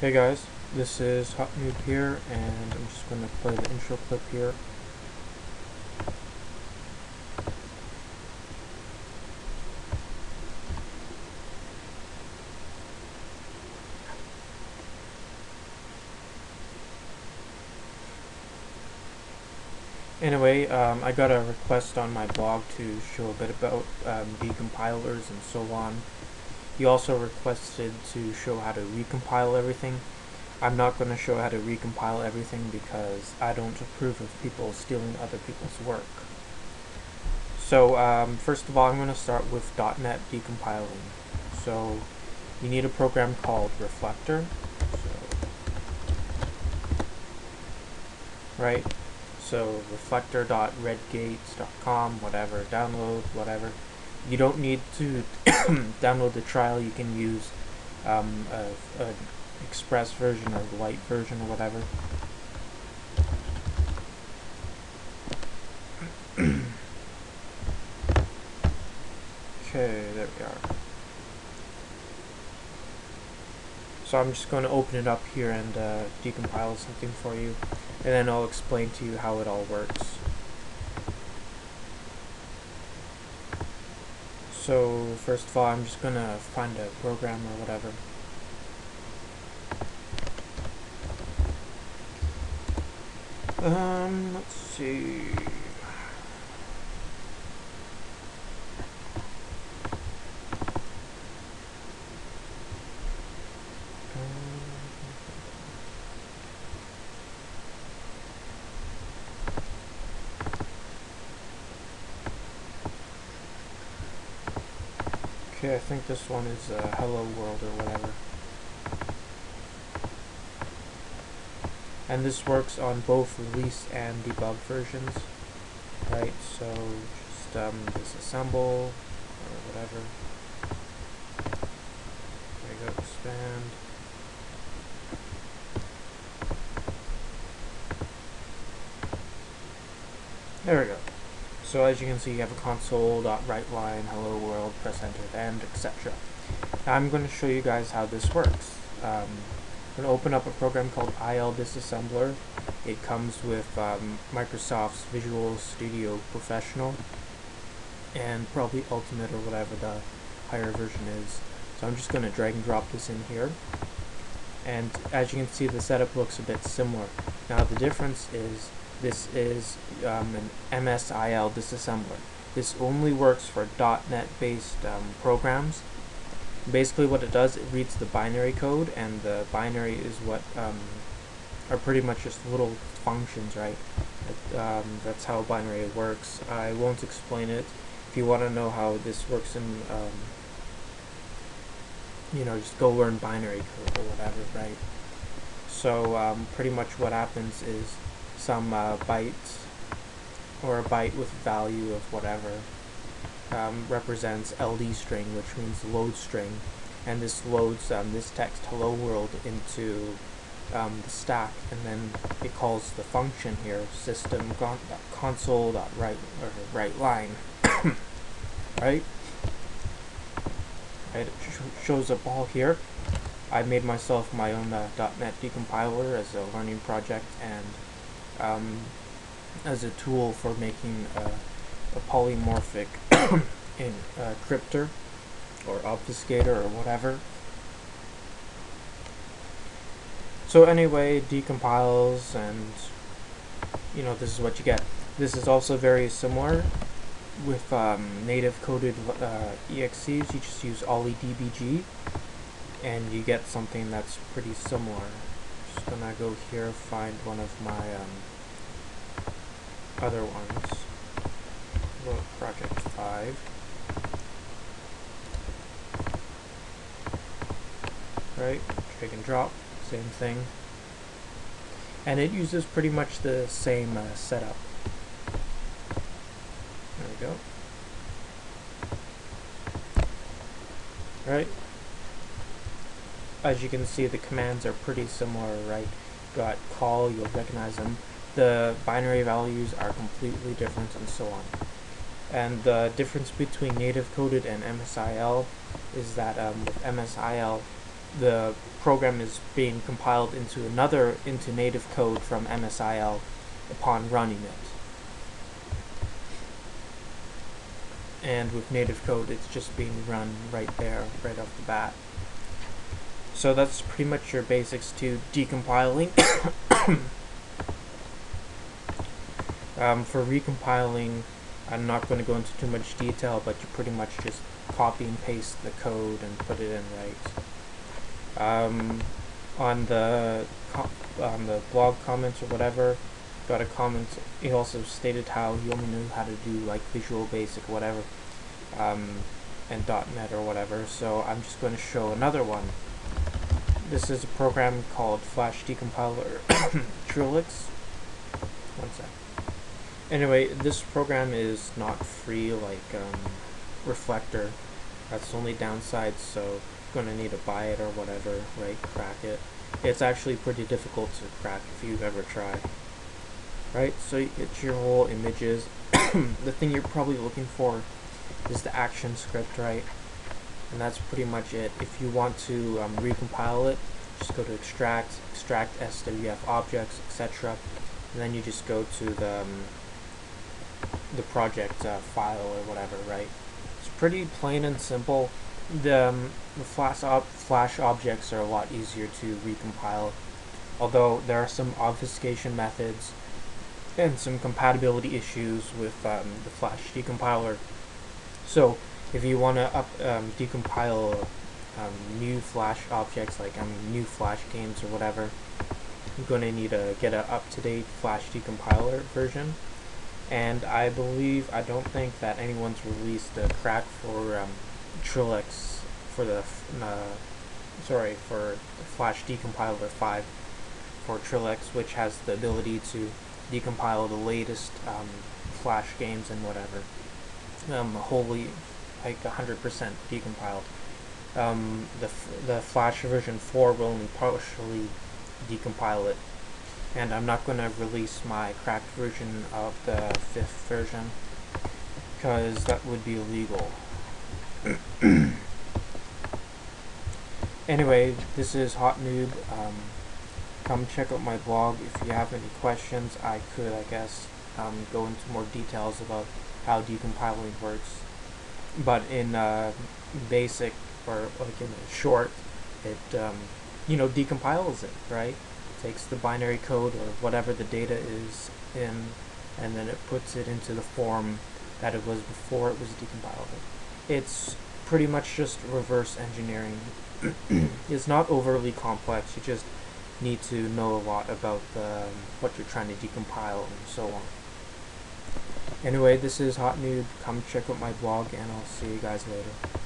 Hey guys, this is Hot Noob here, and I'm just going to play the intro clip here. Anyway, um, I got a request on my blog to show a bit about um, decompilers and so on. He also requested to show how to recompile everything. I'm not going to show how to recompile everything because I don't approve of people stealing other people's work. So um, first of all, I'm going to start with .NET decompiling. So you need a program called Reflector. So, right? So reflector.redgates.com, whatever, download, whatever. You don't need to download the trial. You can use um, a, a express version or light version or whatever. okay, there we are. So I'm just going to open it up here and uh, decompile something for you, and then I'll explain to you how it all works. So first of all, I'm just to find a program or whatever. Um, let's see. Okay, I think this one is uh, Hello World or whatever. And this works on both release and debug versions. Right, so just um, disassemble or whatever. There you go, expand. There we go. So as you can see, you have a console.writeLine, hello world, press enter end, etc. I'm going to show you guys how this works. Um, I'm going to open up a program called IL Disassembler. It comes with um, Microsoft's Visual Studio Professional and probably Ultimate or whatever the higher version is. So I'm just going to drag and drop this in here. And as you can see, the setup looks a bit similar. Now the difference is this is um, an MSIL disassembler. This only works for .NET based um, programs. Basically what it does, it reads the binary code and the binary is what um, are pretty much just little functions, right? It, um, that's how binary works. I won't explain it. If you want to know how this works in, um, you know, just go learn binary code or whatever, right? So um, pretty much what happens is some uh, byte or a byte with value of whatever um, represents LD string, which means load string, and this loads um, this text hello world into um, the stack, and then it calls the function here system console dot write or write line, right? Right, it sh shows up all here. I made myself my own uh, .NET decompiler as a learning project, and um, as a tool for making a, polymorphic in uh, cryptor or obfuscator or whatever. So anyway, decompiles and you know this is what you get. This is also very similar with um, native coded uh, EXEs. You just use OllyDbg and you get something that's pretty similar. Just gonna go here find one of my um, other ones. Look, project 5. Right, drag and drop, same thing. And it uses pretty much the same uh, setup. There we go. Right. As you can see, the commands are pretty similar, right? Got call, you'll recognize them the binary values are completely different and so on. And the difference between native coded and MSIL is that um, with MSIL, the program is being compiled into another into native code from MSIL upon running it. And with native code, it's just being run right there, right off the bat. So that's pretty much your basics to decompiling. um, for recompiling, I'm not going to go into too much detail, but you pretty much just copy and paste the code and put it in right. Um, on the on the blog comments or whatever, got a comment. He also stated how he only knew how to do like Visual Basic or whatever, um, and .NET or whatever. So I'm just going to show another one. This is a program called Flash Decompiler Trillix. One sec. Anyway, this program is not free like um, Reflector. That's the only downside, so you're going to need to buy it or whatever, right? Crack it. It's actually pretty difficult to crack if you've ever tried. Right, so you get your whole images. the thing you're probably looking for is the action script, right? And that's pretty much it. If you want to um, recompile it, just go to extract, extract SWF objects, etc. And then you just go to the um, the project uh, file or whatever, right? It's pretty plain and simple. The, um, the flash, ob flash objects are a lot easier to recompile, although there are some obfuscation methods and some compatibility issues with um, the flash decompiler. So if you want to up um, decompile um, new flash objects like um, new flash games or whatever, you're going to need to get an up-to-date flash decompiler version. And I believe I don't think that anyone's released a crack for um, Trillix for the uh, sorry for Flash Decompiler 5 for Trillix, which has the ability to decompile the latest um, Flash games and whatever, um, like 100% decompiled. Um, the the Flash version 4 will only partially decompile it and I'm not going to release my cracked version of the fifth version because that would be illegal. anyway, this is Hot Noob. Um, come check out my blog if you have any questions. I could, I guess, um, go into more details about how decompiling works. But in uh, basic, or like in short, it, um, you know, decompiles it, right? takes the binary code or whatever the data is in and then it puts it into the form that it was before it was decompiled. It's pretty much just reverse engineering. it's not overly complex, you just need to know a lot about the, um, what you're trying to decompile and so on. Anyway, this is Hot Noob. Come check out my blog and I'll see you guys later.